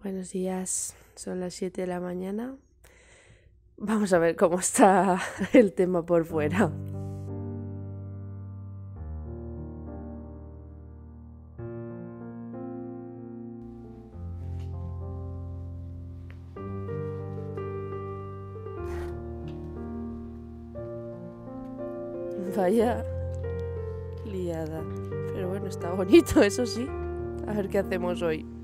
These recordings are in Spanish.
Buenos días, son las 7 de la mañana. Vamos a ver cómo está el tema por fuera. Vaya liada. Pero bueno, está bonito, eso sí. A ver qué hacemos hoy.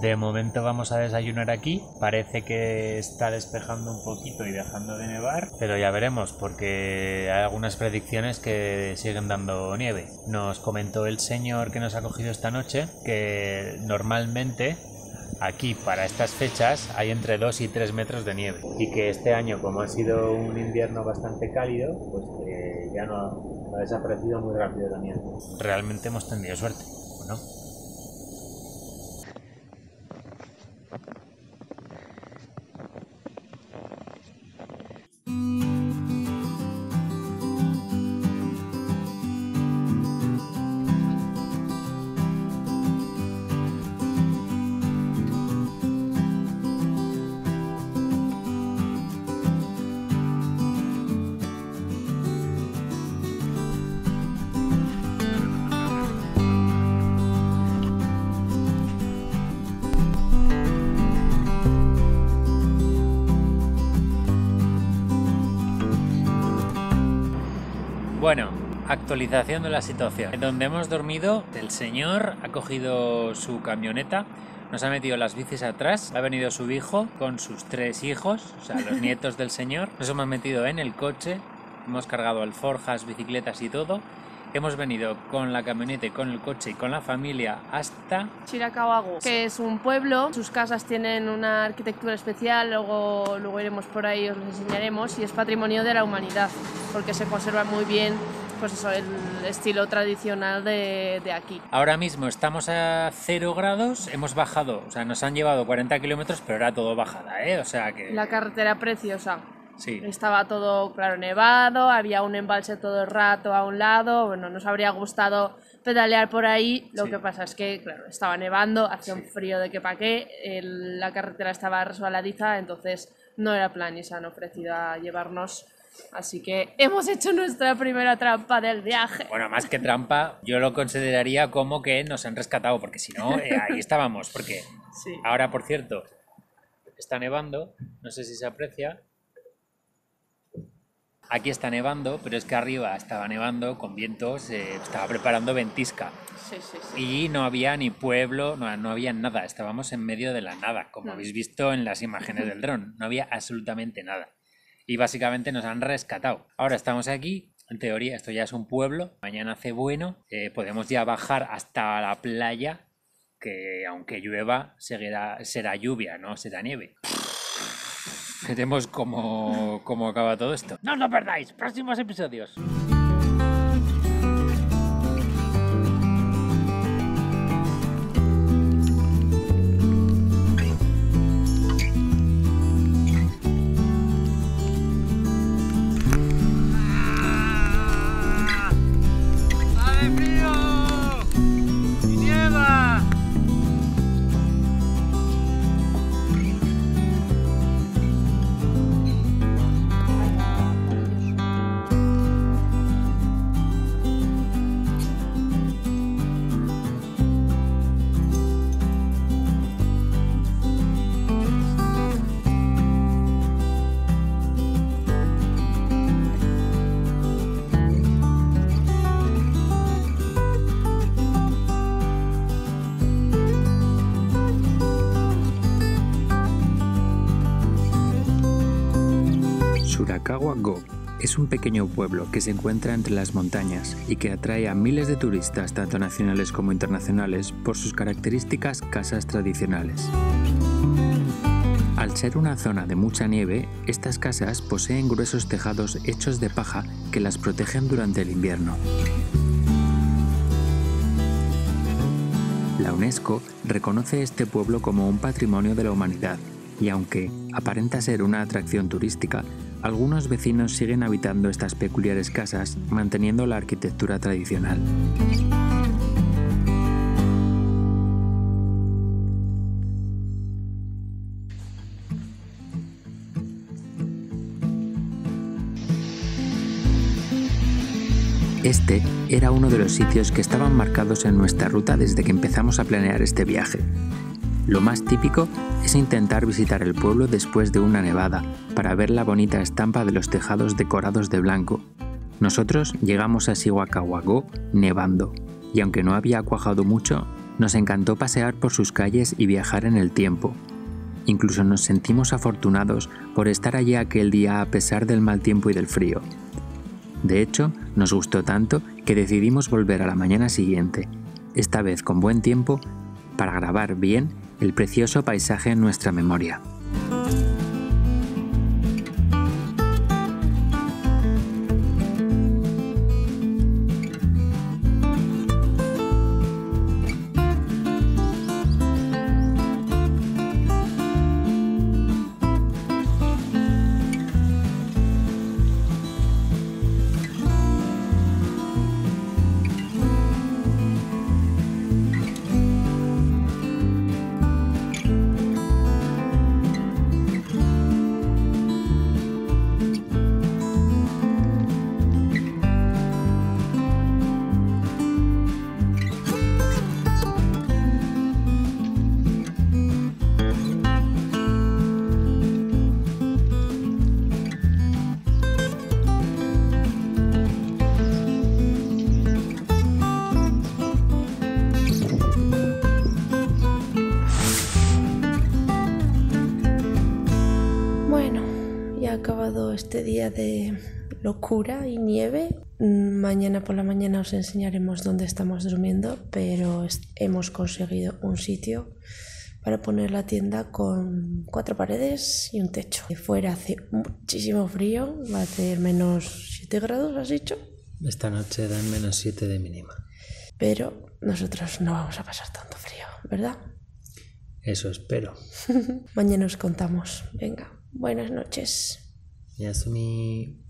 De momento vamos a desayunar aquí. Parece que está despejando un poquito y dejando de nevar, pero ya veremos porque hay algunas predicciones que siguen dando nieve. Nos comentó el señor que nos ha cogido esta noche que normalmente aquí para estas fechas hay entre 2 y 3 metros de nieve y que este año como ha sido un invierno bastante cálido pues que ya no ha desaparecido muy rápido la nieve. Realmente hemos tenido suerte, ¿o no? Bueno, actualización de la situación. Donde hemos dormido, el señor ha cogido su camioneta, nos ha metido las bicis atrás, ha venido su hijo con sus tres hijos, o sea, los nietos del señor. Nos hemos metido en el coche, hemos cargado alforjas, bicicletas y todo. Hemos venido con la camioneta y con el coche y con la familia hasta Chiracahuago, que es un pueblo. Sus casas tienen una arquitectura especial, luego, luego iremos por ahí, os lo enseñaremos, y es patrimonio de la humanidad, porque se conserva muy bien pues eso, el estilo tradicional de, de aquí. Ahora mismo estamos a 0 grados, hemos bajado, o sea, nos han llevado 40 kilómetros, pero era todo bajada, ¿eh? O sea que... La carretera preciosa. Sí. Estaba todo, claro, nevado, había un embalse todo el rato a un lado, bueno, nos habría gustado pedalear por ahí, lo Sí. que pasa es que, claro, estaba nevando, hacía un frío de que pa' qué, el- la carretera estaba resbaladiza, entonces no era plan y se han ofrecido a llevarnos, así que hemos hecho nuestra primera trampa del viaje. Bueno, más que trampa, yo lo consideraría como que nos han rescatado, porque si no, eh, ahí estábamos. Porque Sí. ahora, por cierto, está nevando, no sé si se aprecia. Aquí está nevando, pero es que arriba estaba nevando con vientos, se estaba preparando ventisca. Sí, sí, sí. Y no había ni pueblo, no, no había nada, estábamos en medio de la nada, como Mm. habéis visto en las imágenes del dron, no había absolutamente nada. Y básicamente nos han rescatado. Ahora estamos aquí, en teoría esto ya es un pueblo, mañana hace bueno, eh, podemos ya bajar hasta la playa, que aunque llueva seguirá, será lluvia, no será nieve. Veremos cómo, cómo acaba todo esto. No os lo perdáis, próximos episodios. Es un pequeño pueblo que se encuentra entre las montañas y que atrae a miles de turistas tanto nacionales como internacionales por sus características casas tradicionales. Al ser una zona de mucha nieve, estas casas poseen gruesos tejados hechos de paja que las protegen durante el invierno. La UNESCO reconoce este pueblo como un patrimonio de la humanidad y aunque aparenta ser una atracción turística, algunos vecinos siguen habitando estas peculiares casas manteniendo la arquitectura tradicional. Este era uno de los sitios que estaban marcados en nuestra ruta desde que empezamos a planear este viaje. Lo más típico es intentar visitar el pueblo después de una nevada para ver la bonita estampa de los tejados decorados de blanco. Nosotros llegamos a Sihuacahuagó nevando, y aunque no había cuajado mucho, nos encantó pasear por sus calles y viajar en el tiempo. Incluso nos sentimos afortunados por estar allí aquel día a pesar del mal tiempo y del frío. De hecho, nos gustó tanto que decidimos volver a la mañana siguiente, esta vez con buen tiempo, para grabar bien el precioso paisaje en nuestra memoria. Este día de locura y nieve. Mm, mañana por la mañana os enseñaremos dónde estamos durmiendo, pero hemos conseguido un sitio para poner la tienda con cuatro paredes y un techo. Fuera hace muchísimo frío, va a hacer menos 7 grados, ¿has dicho? Esta noche dan menos 7 de mínima. Pero nosotros no vamos a pasar tanto frío, ¿verdad? Eso espero. Mañana os contamos. Venga, buenas noches. 休み